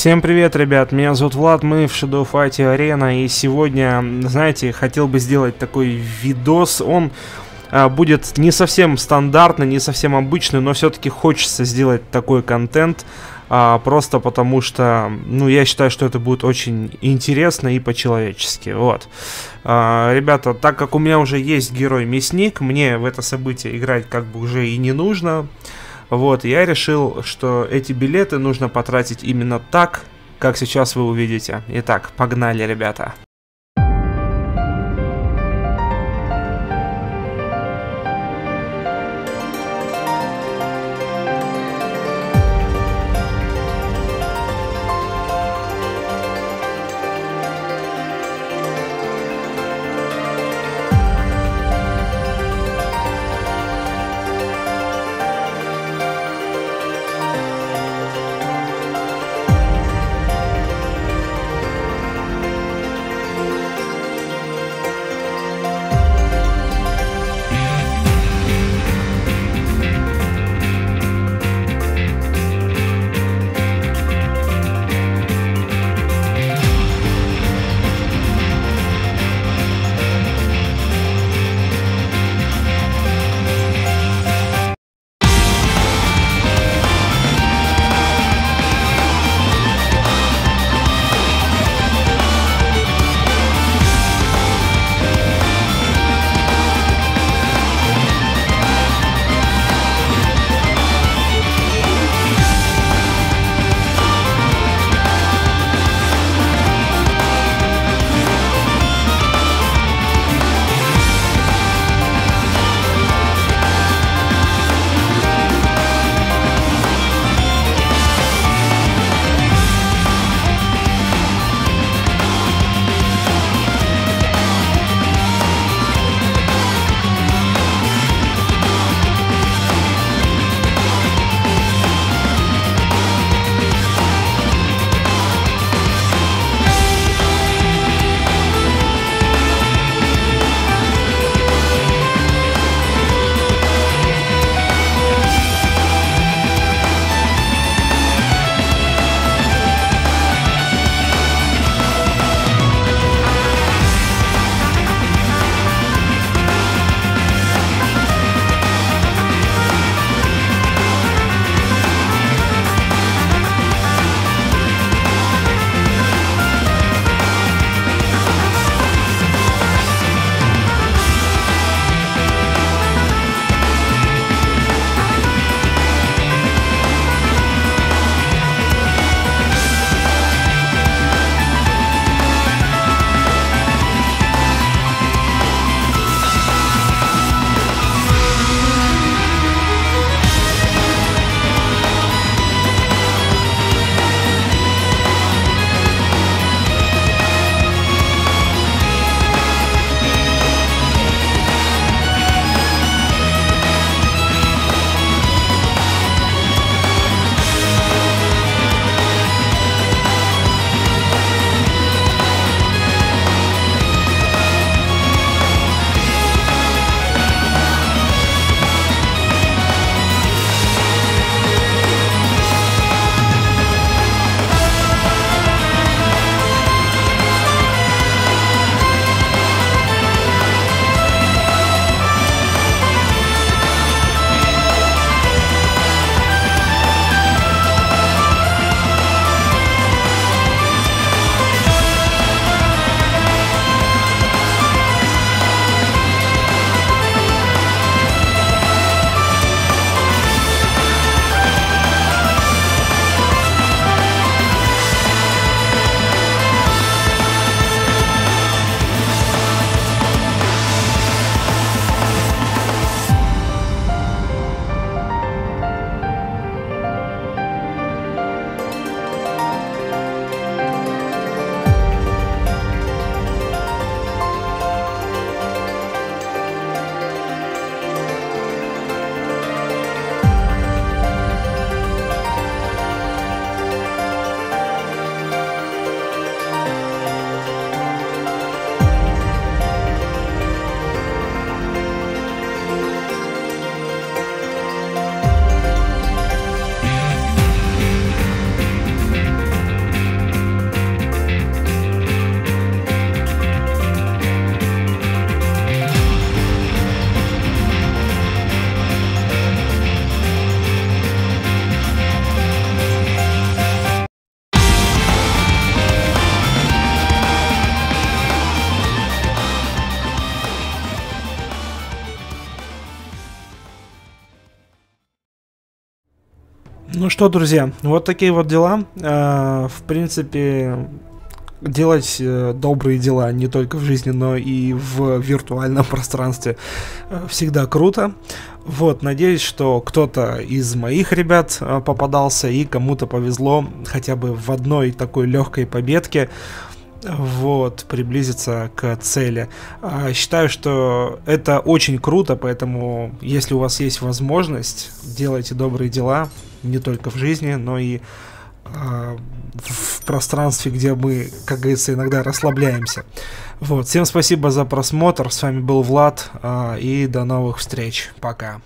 Всем привет, ребят, меня зовут Влад, мы в Shadow Fight Arena, и сегодня, знаете, хотел бы сделать такой видос, он а, будет не совсем стандартный, не совсем обычный, но все-таки хочется сделать такой контент, а, просто потому что, ну, я считаю, что это будет очень интересно и по-человечески, вот. А, ребята, так как у меня уже есть герой-мясник, мне в это событие играть как бы уже и не нужно, вот, я решил, что эти билеты нужно потратить именно так, как сейчас вы увидите. Итак, погнали, ребята. Ну что, друзья, вот такие вот дела. Э, в принципе, делать э, добрые дела не только в жизни, но и в виртуальном пространстве э, всегда круто. Вот, надеюсь, что кто-то из моих ребят попадался и кому-то повезло хотя бы в одной такой легкой победке вот, приблизиться к цели. А, считаю, что это очень круто, поэтому если у вас есть возможность, делайте добрые дела не только в жизни, но и а, в пространстве, где мы, как говорится, иногда расслабляемся. Вот, всем спасибо за просмотр. С вами был Влад, а, и до новых встреч. Пока.